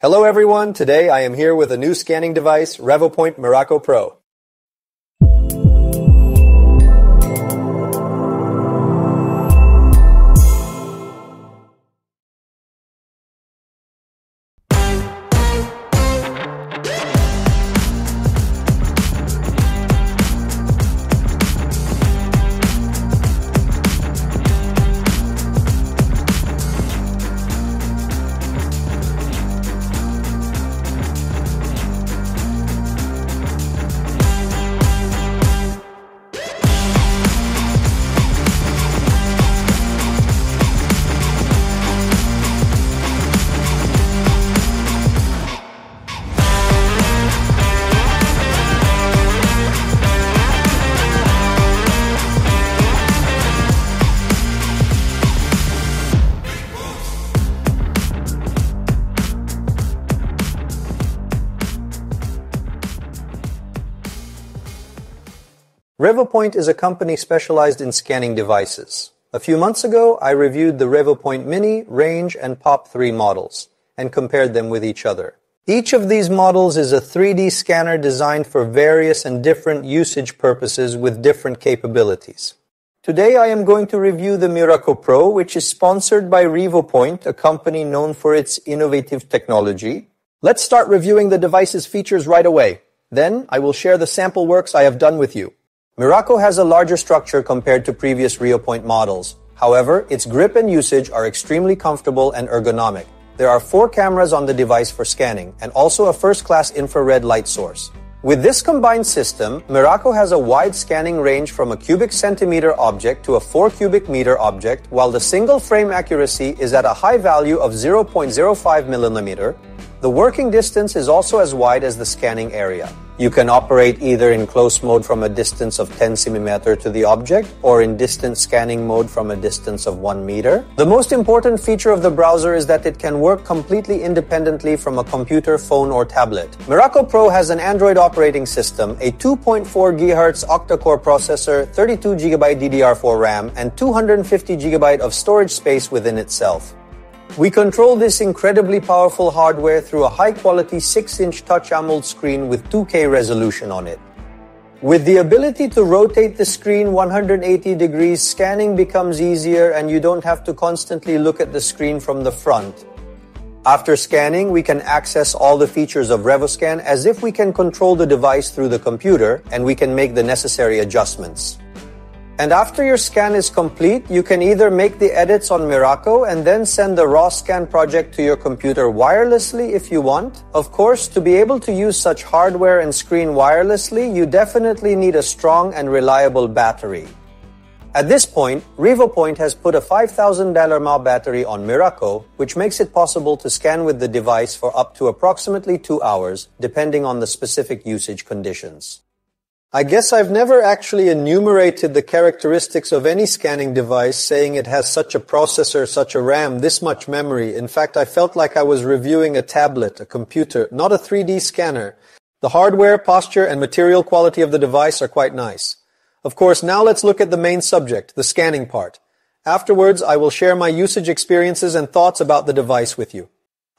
Hello everyone, today I am here with a new scanning device, RevoPoint Miraco Pro. RevoPoint is a company specialized in scanning devices. A few months ago, I reviewed the RevoPoint Mini, Range, and Pop 3 models and compared them with each other. Each of these models is a 3D scanner designed for various and different usage purposes with different capabilities. Today I am going to review the Miraco Pro, which is sponsored by RevoPoint, a company known for its innovative technology. Let's start reviewing the device's features right away. Then I will share the sample works I have done with you. Miraco has a larger structure compared to previous RevoPoint models. However, its grip and usage are extremely comfortable and ergonomic. There are four cameras on the device for scanning and also a first-class infrared light source. With this combined system, Miraco has a wide scanning range from a cubic centimeter object to a 4 cubic meter object, while the single frame accuracy is at a high value of 0.05 millimeter. The working distance is also as wide as the scanning area. You can operate either in close mode from a distance of 10 cm to the object or in distant scanning mode from a distance of 1 meter. The most important feature of the browser is that it can work completely independently from a computer, phone, or tablet. Miraco Pro has an Android operating system, a 2.4 GHz octa-core processor, 32 GB DDR4 RAM, and 250 GB of storage space within itself. We control this incredibly powerful hardware through a high-quality 6-inch Touch AMOLED screen with 2K resolution on it. With the ability to rotate the screen 180 degrees, scanning becomes easier and you don't have to constantly look at the screen from the front. After scanning, we can access all the features of RevoScan as if we can control the device through the computer and we can make the necessary adjustments. And after your scan is complete, you can either make the edits on Miraco and then send the raw scan project to your computer wirelessly if you want. Of course, to be able to use such hardware and screen wirelessly, you definitely need a strong and reliable battery. At this point, RevoPoint has put a $5,000 mAh battery on Miraco, which makes it possible to scan with the device for up to approximately two hours, depending on the specific usage conditions. I guess I've never actually enumerated the characteristics of any scanning device saying it has such a processor, such a RAM, this much memory. In fact, I felt like I was reviewing a tablet, a computer, not a 3D scanner. The hardware, posture, and material quality of the device are quite nice. Of course, now let's look at the main subject, the scanning part. Afterwards, I will share my usage experiences and thoughts about the device with you.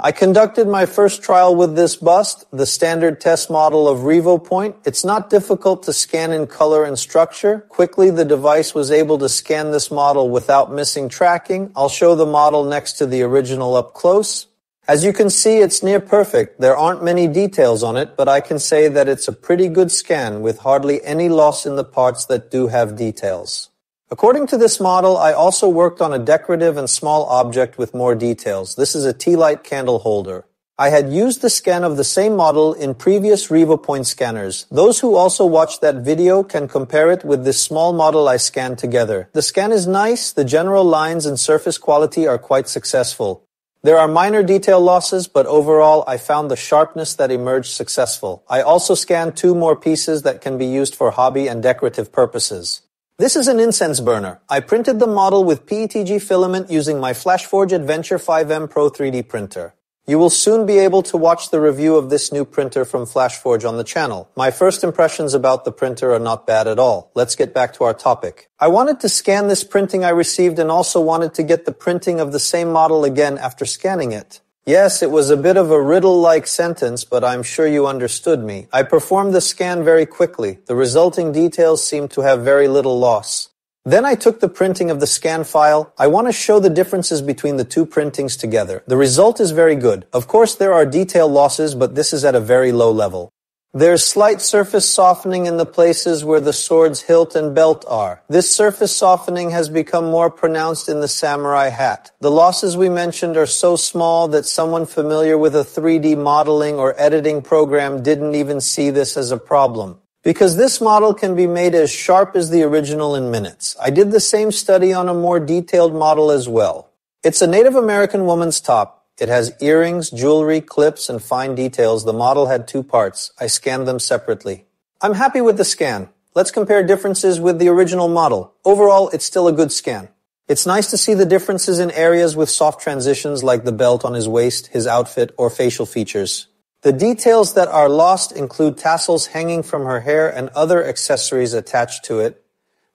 I conducted my first trial with this bust, the standard test model of RevoPoint. It's not difficult to scan in color and structure. Quickly, the device was able to scan this model without missing tracking. I'll show the model next to the original up close. As you can see, it's near perfect. There aren't many details on it, but I can say that it's a pretty good scan with hardly any loss in the parts that do have details. According to this model, I also worked on a decorative and small object with more details. This is a tea light candle holder. I had used the scan of the same model in previous RevoPoint scanners. Those who also watched that video can compare it with this small model I scanned together. The scan is nice, the general lines and surface quality are quite successful. There are minor detail losses, but overall I found the sharpness that emerged successful. I also scanned two more pieces that can be used for hobby and decorative purposes. This is an incense burner. I printed the model with PETG filament using my FlashForge Adventure 5M Pro 3D printer. You will soon be able to watch the review of this new printer from FlashForge on the channel. My first impressions about the printer are not bad at all. Let's get back to our topic. I wanted to scan this printing I received and also wanted to get the printing of the same model again after scanning it. Yes, it was a bit of a riddle-like sentence, but I'm sure you understood me. I performed the scan very quickly. The resulting details seem to have very little loss. Then I took the printing of the scan file. I want to show the differences between the two printings together. The result is very good. Of course, there are detail losses, but this is at a very low level. There's slight surface softening in the places where the sword's hilt and belt are. This surface softening has become more pronounced in the samurai hat. The losses we mentioned are so small that someone familiar with a 3D modeling or editing program didn't even see this as a problem. Because this model can be made as sharp as the original in minutes. I did the same study on a more detailed model as well. It's a Native American woman's top, it has earrings, jewelry, clips, and fine details. The model had two parts. I scanned them separately. I'm happy with the scan. Let's compare differences with the original model. Overall, it's still a good scan. It's nice to see the differences in areas with soft transitions like the belt on his waist, his outfit, or facial features. The details that are lost include tassels hanging from her hair and other accessories attached to it.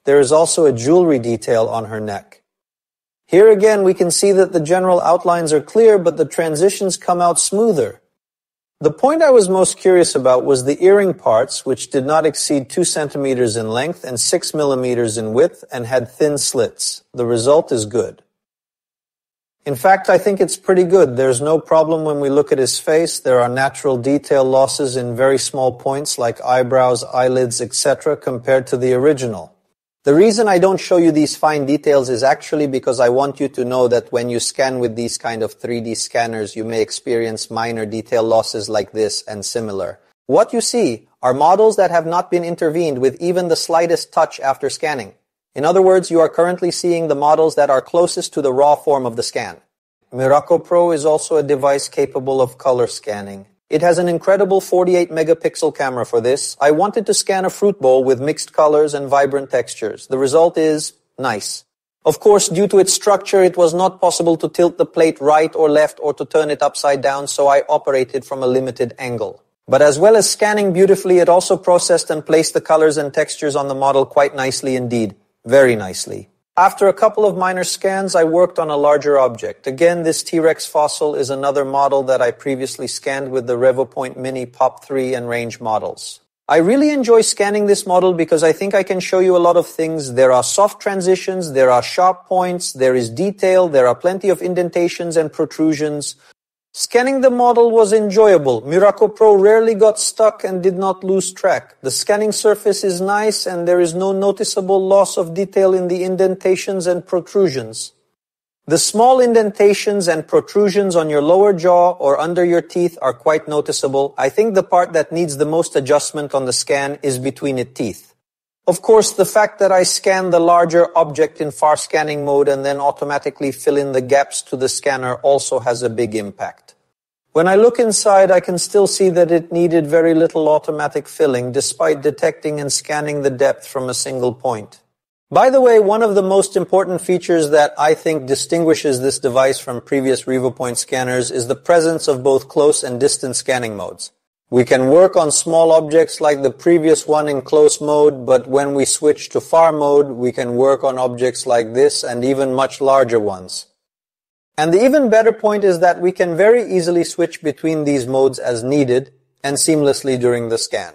There is also a jewelry detail on her neck. Here again, we can see that the general outlines are clear, but the transitions come out smoother. The point I was most curious about was the earring parts, which did not exceed 2 centimeters in length and 6 millimeters in width and had thin slits. The result is good. In fact, I think it's pretty good. There's no problem when we look at his face. There are natural detail losses in very small points like eyebrows, eyelids, etc. compared to the original. The reason I don't show you these fine details is actually because I want you to know that when you scan with these kind of 3D scanners, you may experience minor detail losses like this and similar. What you see are models that have not been intervened with even the slightest touch after scanning. In other words, you are currently seeing the models that are closest to the raw form of the scan. Miraco Pro is also a device capable of color scanning. It has an incredible 48 megapixel camera for this. I wanted to scan a fruit bowl with mixed colors and vibrant textures. The result is nice. Of course, due to its structure, it was not possible to tilt the plate right or left or to turn it upside down, so I operated from a limited angle. But as well as scanning beautifully, it also processed and placed the colors and textures on the model quite nicely indeed. Very nicely. After a couple of minor scans, I worked on a larger object. Again, this T-Rex fossil is another model that I previously scanned with the RevoPoint Mini Pop 3 and range models. I really enjoy scanning this model because I think I can show you a lot of things. There are soft transitions, there are sharp points, there is detail, there are plenty of indentations and protrusions. Scanning the model was enjoyable. Miraco Pro rarely got stuck and did not lose track. The scanning surface is nice and there is no noticeable loss of detail in the indentations and protrusions. The small indentations and protrusions on your lower jaw or under your teeth are quite noticeable. I think the part that needs the most adjustment on the scan is between the teeth. Of course, the fact that I scan the larger object in far scanning mode and then automatically fill in the gaps to the scanner also has a big impact. When I look inside, I can still see that it needed very little automatic filling despite detecting and scanning the depth from a single point. By the way, one of the most important features that I think distinguishes this device from previous RevoPoint scanners is the presence of both close and distant scanning modes. We can work on small objects like the previous one in close mode, but when we switch to far mode, we can work on objects like this and even much larger ones. And the even better point is that we can very easily switch between these modes as needed and seamlessly during the scan.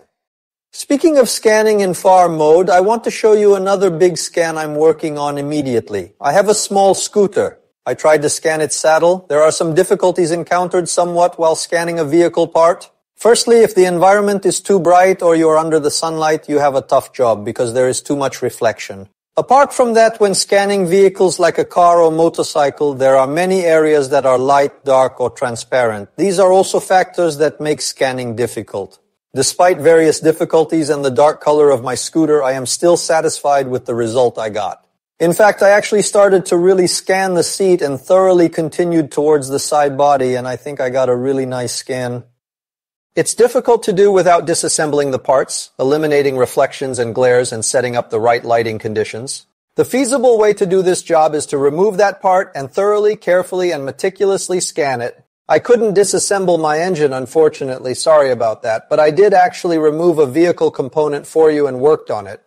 Speaking of scanning in far mode, I want to show you another big scan I'm working on immediately. I have a small scooter. I tried to scan its saddle. There are some difficulties encountered somewhat while scanning a vehicle part. Firstly, if the environment is too bright or you're under the sunlight, you have a tough job because there is too much reflection. Apart from that, when scanning vehicles like a car or motorcycle, there are many areas that are light, dark, or transparent. These are also factors that make scanning difficult. Despite various difficulties and the dark color of my scooter, I am still satisfied with the result I got. In fact, I actually started to really scan the seat and thoroughly continued towards the side body, and I think I got a really nice scan it's difficult to do without disassembling the parts, eliminating reflections and glares, and setting up the right lighting conditions. The feasible way to do this job is to remove that part and thoroughly, carefully, and meticulously scan it. I couldn't disassemble my engine, unfortunately, sorry about that, but I did actually remove a vehicle component for you and worked on it.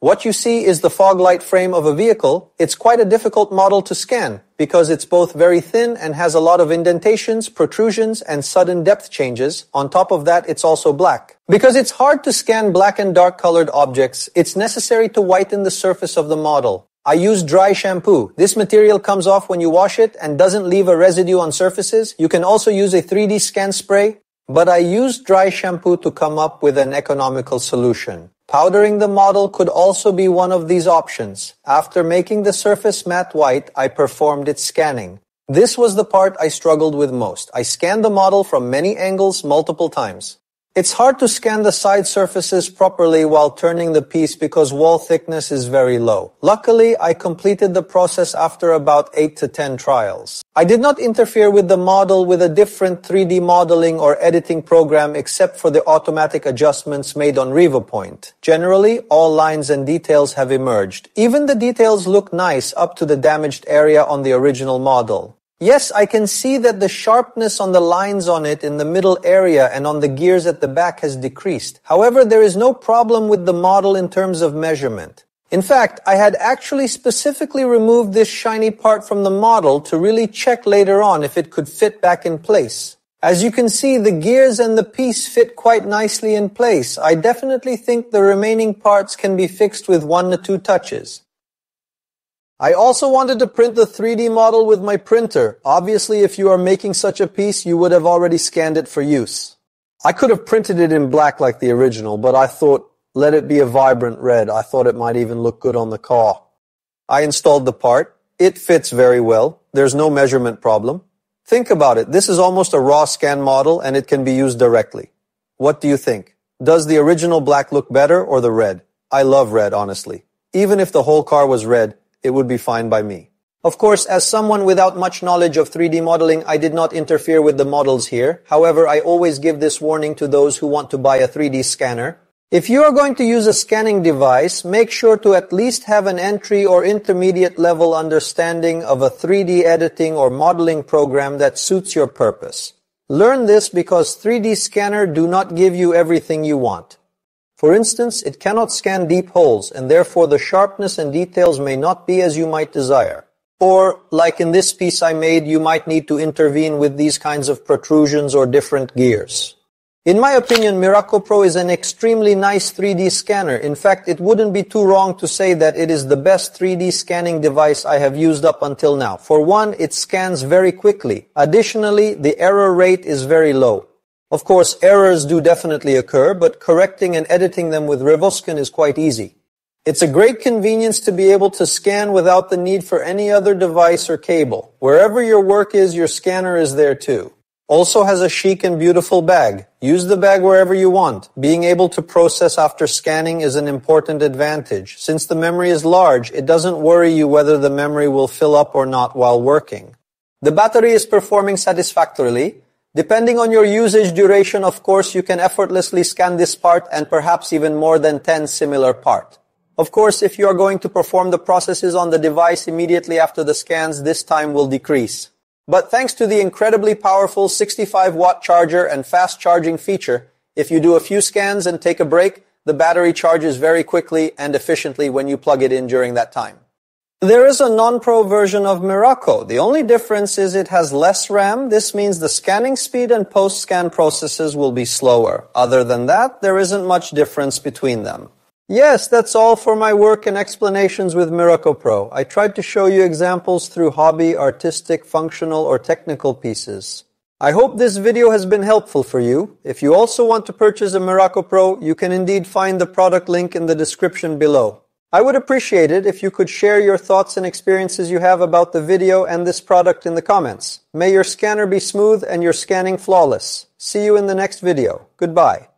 What you see is the fog light frame of a vehicle. It's quite a difficult model to scan because it's both very thin and has a lot of indentations, protrusions, and sudden depth changes. On top of that, it's also black. Because it's hard to scan black and dark colored objects, it's necessary to whiten the surface of the model. I use dry shampoo. This material comes off when you wash it and doesn't leave a residue on surfaces. You can also use a 3D scan spray, but I used dry shampoo to come up with an economical solution. Powdering the model could also be one of these options. After making the surface matte white, I performed its scanning. This was the part I struggled with most. I scanned the model from many angles multiple times. It's hard to scan the side surfaces properly while turning the piece because wall thickness is very low. Luckily, I completed the process after about 8 to 10 trials. I did not interfere with the model with a different 3D modeling or editing program except for the automatic adjustments made on RevoPoint. Generally, all lines and details have emerged. Even the details look nice up to the damaged area on the original model. Yes, I can see that the sharpness on the lines on it in the middle area and on the gears at the back has decreased. However, there is no problem with the model in terms of measurement. In fact, I had actually specifically removed this shiny part from the model to really check later on if it could fit back in place. As you can see, the gears and the piece fit quite nicely in place. I definitely think the remaining parts can be fixed with one to two touches. I also wanted to print the 3D model with my printer. Obviously, if you are making such a piece, you would have already scanned it for use. I could have printed it in black like the original, but I thought, let it be a vibrant red. I thought it might even look good on the car. I installed the part. It fits very well. There's no measurement problem. Think about it. This is almost a raw scan model and it can be used directly. What do you think? Does the original black look better or the red? I love red, honestly. Even if the whole car was red, it would be fine by me. Of course, as someone without much knowledge of 3D modeling, I did not interfere with the models here. However, I always give this warning to those who want to buy a 3D scanner. If you are going to use a scanning device, make sure to at least have an entry or intermediate level understanding of a 3D editing or modeling program that suits your purpose. Learn this because 3D scanner do not give you everything you want. For instance, it cannot scan deep holes, and therefore the sharpness and details may not be as you might desire. Or, like in this piece I made, you might need to intervene with these kinds of protrusions or different gears. In my opinion, Miraco Pro is an extremely nice 3D scanner. In fact, it wouldn't be too wrong to say that it is the best 3D scanning device I have used up until now. For one, it scans very quickly. Additionally, the error rate is very low. Of course, errors do definitely occur, but correcting and editing them with Revoscan is quite easy. It's a great convenience to be able to scan without the need for any other device or cable. Wherever your work is, your scanner is there too. Also has a chic and beautiful bag. Use the bag wherever you want. Being able to process after scanning is an important advantage. Since the memory is large, it doesn't worry you whether the memory will fill up or not while working. The battery is performing satisfactorily. Depending on your usage duration, of course, you can effortlessly scan this part and perhaps even more than 10 similar parts. Of course, if you are going to perform the processes on the device immediately after the scans, this time will decrease. But thanks to the incredibly powerful 65 watt charger and fast charging feature, if you do a few scans and take a break, the battery charges very quickly and efficiently when you plug it in during that time. There is a non-pro version of Miraco. The only difference is it has less RAM. This means the scanning speed and post-scan processes will be slower. Other than that, there isn't much difference between them. Yes, that's all for my work and explanations with Miraco Pro. I tried to show you examples through hobby, artistic, functional, or technical pieces. I hope this video has been helpful for you. If you also want to purchase a Miraco Pro, you can indeed find the product link in the description below. I would appreciate it if you could share your thoughts and experiences you have about the video and this product in the comments. May your scanner be smooth and your scanning flawless. See you in the next video. Goodbye.